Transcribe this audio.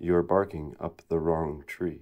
you're barking up the wrong tree.